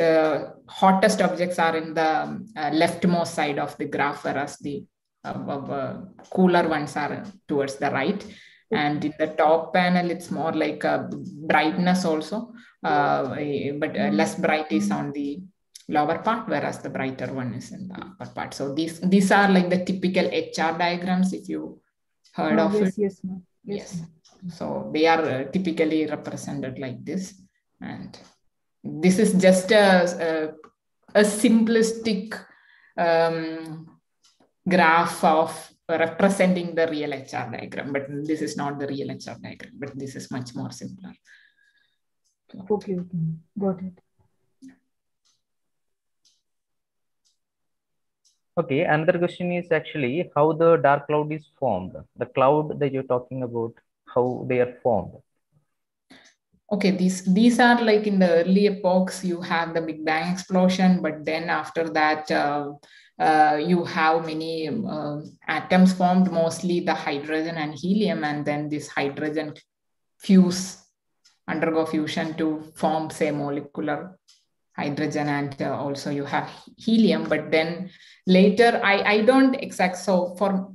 uh, hottest objects are in the um, uh, leftmost side of the graph, whereas the uh, uh, cooler ones are towards the right. And in the top panel, it's more like a brightness also, uh, but less bright is on the lower part, whereas the brighter one is in the upper part. So these these are like the typical HR diagrams if you heard oh, of yes, it? Yes, ma'am. Yes. yes. So they are uh, typically represented like this. And this is just a, a, a simplistic um, graph of representing the real HR diagram, but this is not the real HR diagram, but this is much more simpler. Okay, okay. got it. Okay, another question is actually how the dark cloud is formed. The cloud that you're talking about, how they are formed. Okay, these these are like in the early epochs, you have the Big Bang explosion, but then after that, uh, uh, you have many uh, atoms formed, mostly the hydrogen and helium, and then this hydrogen fuse, undergo fusion to form, say, molecular hydrogen and uh, also you have helium. But then later i i don't exact so for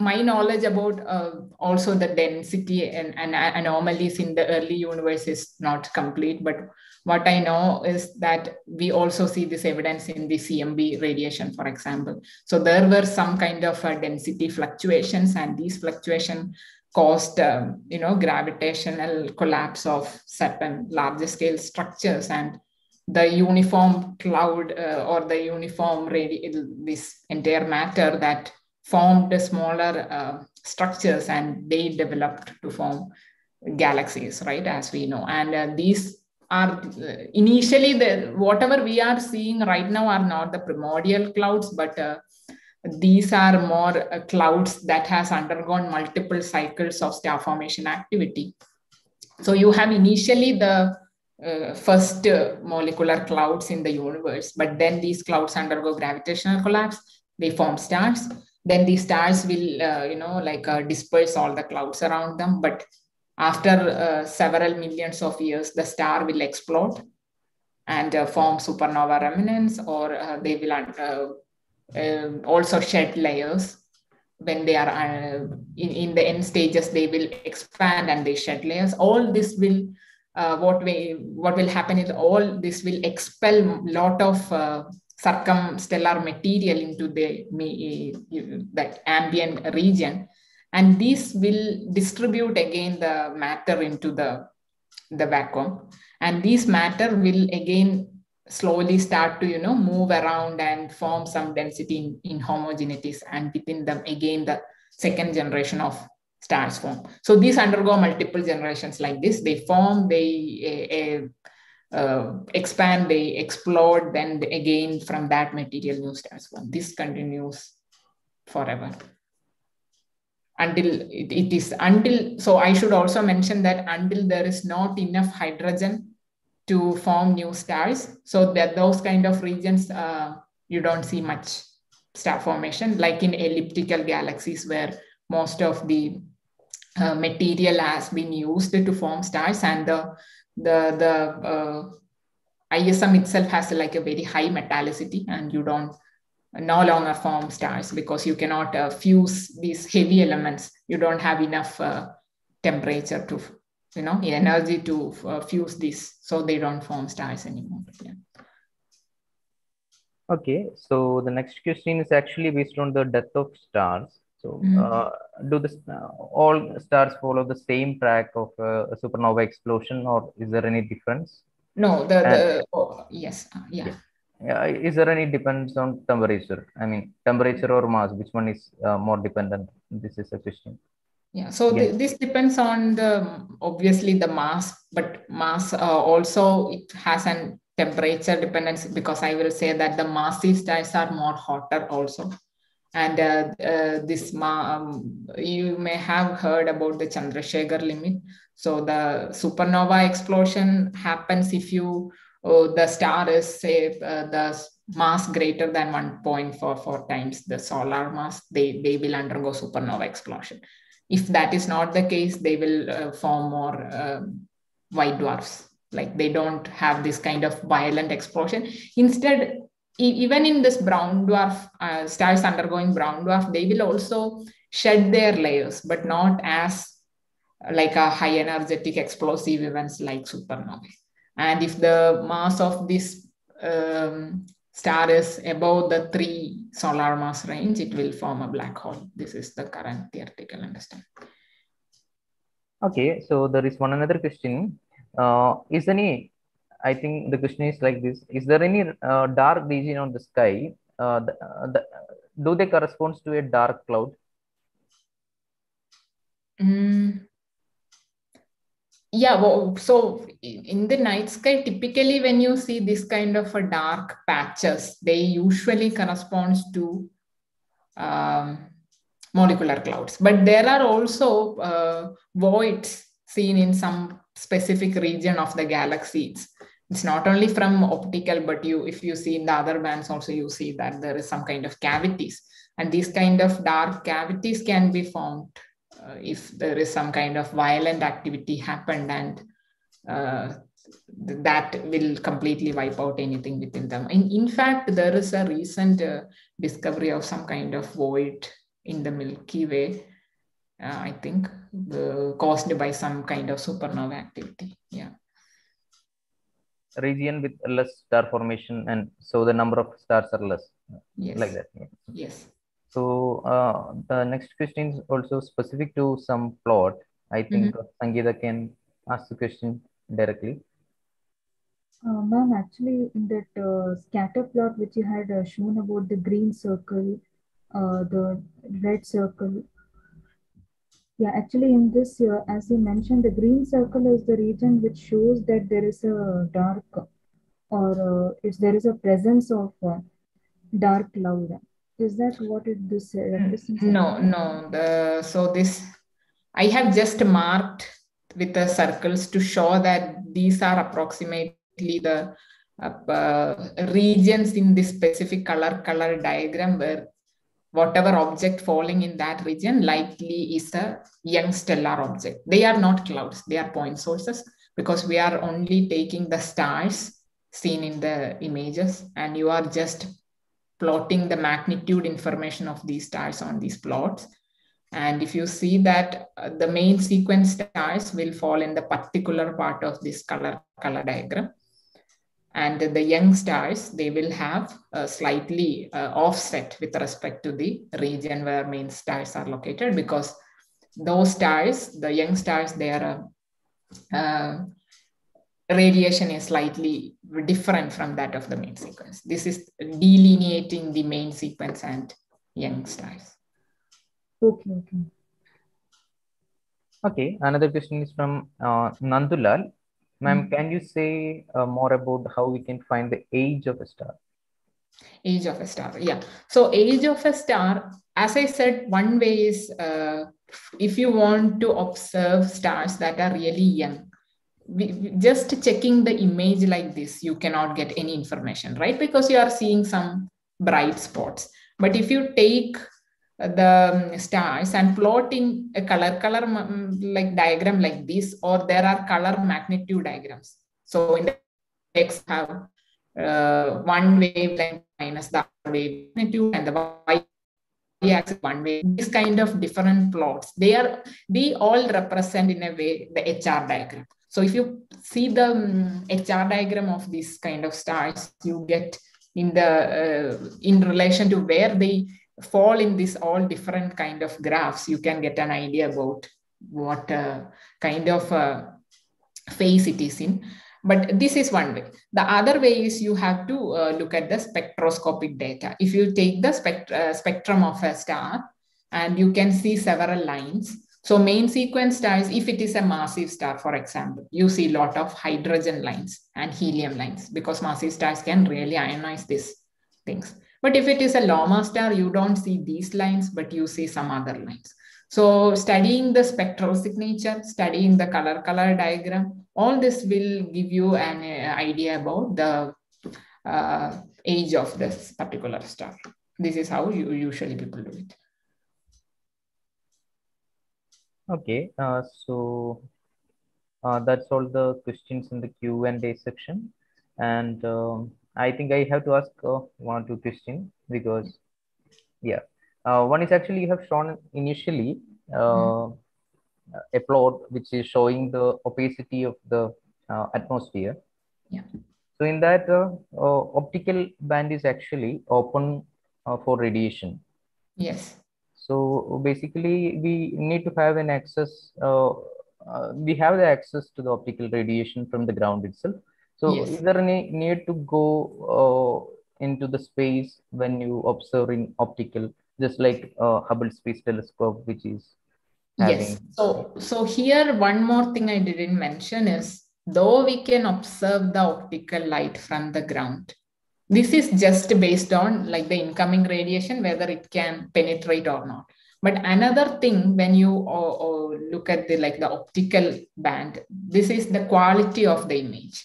my knowledge about uh, also the density and, and, anomalies in the early universe is not complete but what i know is that we also see this evidence in the cmb radiation for example. So there were some kind of uh, density fluctuations and these fluctuations caused um, you know gravitational collapse of certain larger scale structures and the uniform cloud uh, or the uniform radi- this entire matter that formed smaller uh, structures and they developed to form galaxies right as we know. And uh, these are uh, initially the whatever we are seeing right now are not the primordial clouds but uh, these are more uh, clouds that has undergone multiple cycles of star formation activity. So you have initially the uh, first uh, molecular clouds in the universe, but then these clouds undergo gravitational collapse, they form stars. Then the stars will, uh, you know, like uh, disperse all the clouds around them. But after uh, several millions of years, the star will explode and uh, form supernova remnants, or they will also shed layers when they are uh, in, in the end stages they will expand and they shed layers all this will uh, what we what will happen is all this will expel lot of uh, circumstellar material into the that ambient region and this will distribute again the matter into the the vacuum and this matter will again slowly start to you know move around and form some density in, in homogeneities and within them again the second generation of stars form. So these undergo multiple generations like this. They form, they uh, uh, expand, they explode, then again from that material new stars form. This continues forever until it, it is until so i should also mention that until there is not enough hydrogen to form new stars so that those kind of regions uh, you don't see much star formation like in elliptical galaxies where most of the uh, material has been used to form stars and the the the uh, ISM itself has like a very high metallicity and you don't no longer form stars because you cannot uh, fuse these heavy elements. You don't have enough uh, temperature to, you know, energy to uh, fuse this. So they don't form stars anymore. Yeah. Okay, so the next question is actually based on the death of stars. So, mm-hmm. uh, do this uh, all stars follow the same track of uh, a supernova explosion, or is there any difference? No, the, the oh, yes, uh, yeah. yeah. Is there any depends on temperature? I mean, temperature or mass, which one is uh, more dependent? This is a question. Yeah, so th- this depends on the obviously the mass, but mass uh, also it has an temperature dependence because I will say that the massive stars are more hotter also and uh, uh, this um, you may have heard about the chandrasekhar limit. So the supernova explosion happens if you oh, the star is say uh, the mass greater than 1.44 times the solar mass they they will undergo supernova explosion. If that is not the case they will uh, form more um, white dwarfs. Like they don't have this kind of violent explosion. Instead even in this brown dwarf uh, stars undergoing brown dwarf they will also shed their layers but not as like a high energetic explosive events like supernovae. And if the mass of this um, star is above the three solar mass range it will form a black hole. This is the current theoretical understanding. Okay so there is one another question. Uh, is any I think the question is like this: Is there any uh, dark region on the sky? Uh, the, uh, the, do they correspond to a dark cloud? Mm. Yeah, well, so in the night sky, typically when you see this kind of a dark patches, they usually corresponds to um, molecular clouds. But there are also uh, voids seen in some specific region of the galaxies it's not only from optical but you if you see in the other bands also you see that there is some kind of cavities and these kind of dark cavities can be formed uh, if there is some kind of violent activity happened and uh, that will completely wipe out anything within them in, in fact there is a recent uh, discovery of some kind of void in the Milky Way. Uh, I think caused by some kind of supernova activity. Yeah. Region with less star formation, and so the number of stars are less. Yes. Like that. Yeah. Yes. So uh, the next question is also specific to some plot. I think Mhm. Sangeeta can ask the question directly. Uh, ma'am, actually, in that uh, scatter plot which you had uh, shown about the green circle, uh, the red circle. Yeah, actually, in this, year, as you mentioned, the green circle is the region which shows that there is a dark or uh, if there is a presence of uh, dark cloud. Is that what it this uh, represents? No, no. The, so this, I have just marked with the circles to show that these are approximately the uh, uh, regions in this specific color color diagram where whatever object falling in that region likely is a young stellar object. They are not clouds, they are point sources because we are only taking the stars seen in the images and you are just plotting the magnitude information of these stars on these plots. And if you see that uh, the main sequence stars will fall in the particular part of this color, color diagram. And the young stars, they will have a slightly uh, offset with respect to the region where main stars are located because those stars, the young stars, their uh, uh, radiation is slightly different from that of the main sequence. This is delineating the main sequence and young stars. Okay, okay. Okay, another question is from uh, Nandulal. Ma'am, can you say uh, more about how we can find the age of a star? Age of a star, yeah. So age of a star, as I said, one way is uh, if you want to observe stars that are really young, we, just checking the image like this, you cannot get any information, right? Because you are seeing some bright spots. But if you take the stars and plotting a color color like diagram like this or there are color magnitude diagrams. So in the x have uh, one wavelength minus the wave magnitude and the y axis one way this kind of different plots they are they all represent in a way the hr diagram. So if you see the um, hr diagram of this kind of stars you get in the uh, in relation to where they fall in this all different kind of graphs, you can get an idea about what uh, kind of uh, phase it is in. But this is one way. The other way is you have to uh, look at the spectroscopic data. If you take the spect spectrum of a star and you can see several lines. So main sequence stars, if it is a massive star, for example, you see a lot of hydrogen lines and helium lines because massive stars can really ionize these things. But if it is a low-mass star, you don't see these lines, but you see some other lines. So studying the spectral signature, studying the color color diagram, all this will give you an uh, idea about the uh, age of this particular star. This is how you usually people do it. Okay, uh, so uh, that's all the questions in the Q and A section, and um, I think I have to ask uh, one or two questions because, yeah, uh, one is actually you have shown initially uh, mm. a plot which is showing the opacity of the uh, atmosphere. Yeah. So in that, uh, uh, optical band is actually open for radiation. Yes. So basically, we need to have an access. we have the access to the optical radiation from the ground itself so yes. is there any need to go uh, into the space when you observe in optical, just like uh, Hubble Space Telescope, which is having... Yes. So, so here one more thing I didn't mention is, though we can observe the optical light from the ground, this is just based on like the incoming radiation, whether it can penetrate or not. But another thing, when you uh, look at the like the optical band, this is the quality of the image.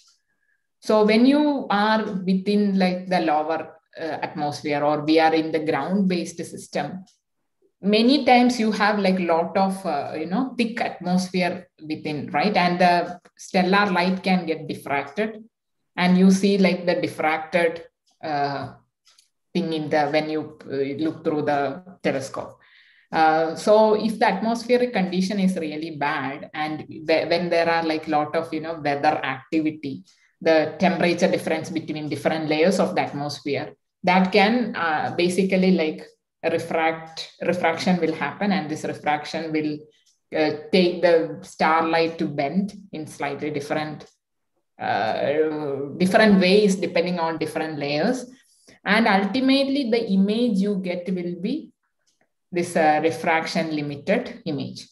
So when you are within like the lower uh, atmosphere or we are in the ground based system, many times you have like lot of uh, you know thick atmosphere within right? And the stellar light can get diffracted. And you see like the diffracted uh, thing in the when you uh, look through the telescope. Uh, so if the atmospheric condition is really bad and when there are like a lot of you know weather activity the temperature difference between different layers of the atmosphere. That can uh, basically like refract refraction will happen and this refraction will uh, take the starlight to bend in slightly different uh, different ways depending on different layers. And ultimately the image you get will be this uh, refraction limited image.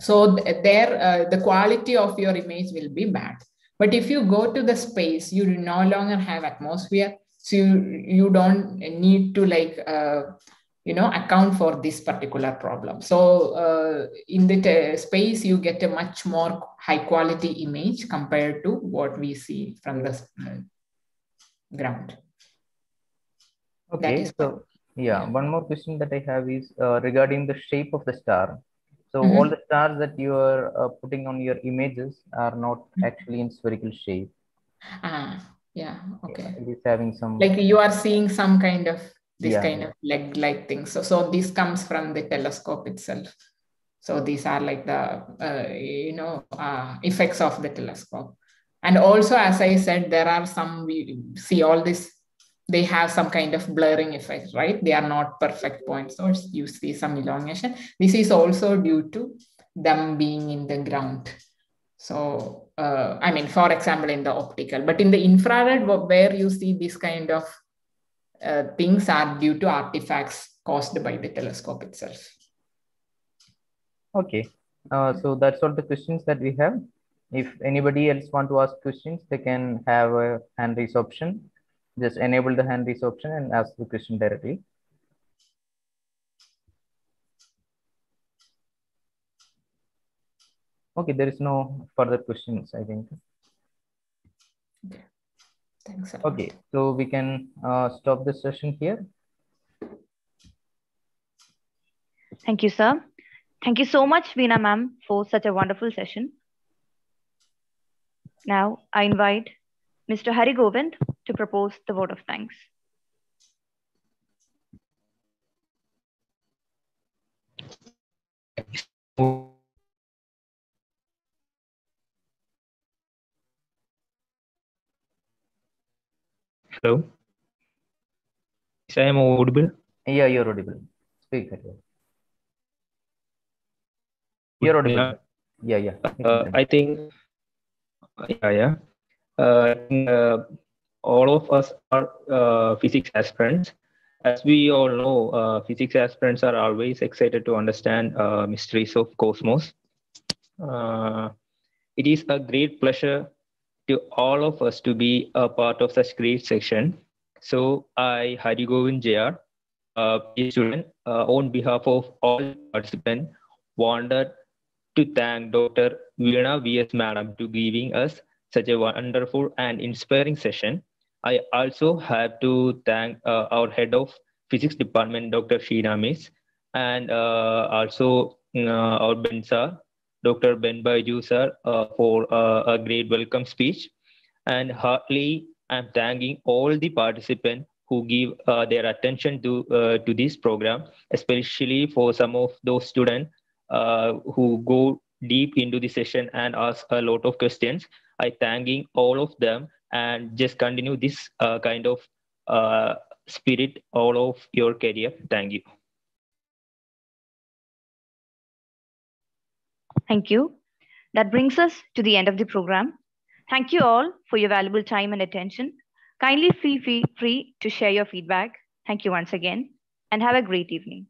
So th there uh, the quality of your image will be bad but if you go to the space you no longer have atmosphere. So you, you don't need to like uh, you know account for this particular problem. So uh, in the space you get a much more high quality image compared to what we see from the uh, ground. Okay so yeah, one more question that i have is uh, regarding the shape of the star so mm -hmm. all the stars that you are uh, putting on your images are not mm -hmm. actually in spherical shape ah yeah okay it is having some like you are seeing some kind of this yeah. kind of leg like thing. So, so this comes from the telescope itself. So these are like the, uh, you know, uh, effects of the telescope. And also, as I said, there are some, we see all this, they have some kind of blurring effect, right? They are not perfect points. So you see some elongation. This is also due to them being in the ground. So, uh, I mean, for example, in the optical, but in the infrared, where you see this kind of uh, things are due to artifacts caused by the telescope itself. Okay, uh, so that's all the questions that we have. If anybody else want to ask questions, they can have a hand raise option. Just enable the hand raise option and ask the question directly. Okay, there is no further questions, I think. Okay. Thanks. Okay, so we can uh, stop the session here. Thank you, sir. Thank you so much, Veena ma'am, for such a wonderful session. Now, I invite Mr. Hari Govind to propose the vote of thanks. Hello. Is I am audible? Yeah, you're audible. Speak. You're audible. Yeah, yeah. yeah. Uh, I think, yeah, yeah. Uh, uh, all of us are uh, physics aspirants. As we all know, uh, physics aspirants are always excited to understand uh, mysteries of cosmos. Uh, it is a great pleasure to all of us to be a part of such great section. So I, Hari Govind JR, a student, uh, on behalf of all participants, wanted to thank Dr. Veena V.S. Madam to giving us such a wonderful and inspiring session. I also have to thank uh, our head of physics department, Dr. Sheena Miss, and uh, also uh, our Bensa Dr. Ben Baiju sir uh, for uh, a great welcome speech. And heartily, I'm thanking all the participants who give their attention to, to this program, especially for some of those students who go deep into the session and ask a lot of questions. I thanking all of them and just continue this uh, kind of spirit all of your career. Thank you. Thank you. That brings us to the end of the program. Thank you all for your valuable time and attention. Kindly feel free to share your feedback. Thank you once again and have a great evening.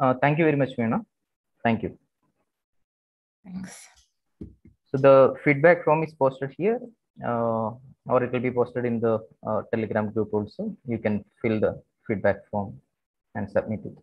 Uh, thank you very much, Veena. Thank you. Thanks. So the feedback form is posted here, uh, or it will be posted in the uh, Telegram group also. You can fill the feedback form and submit it.